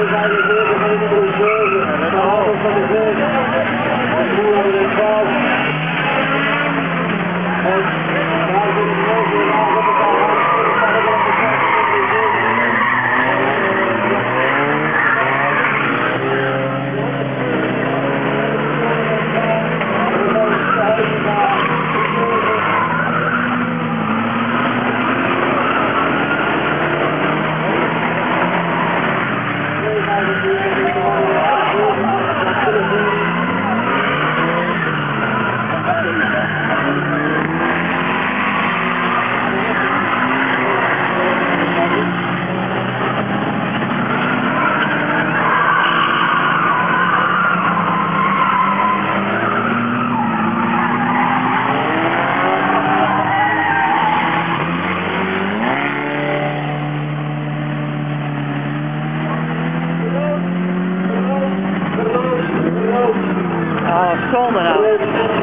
الله scroll it up.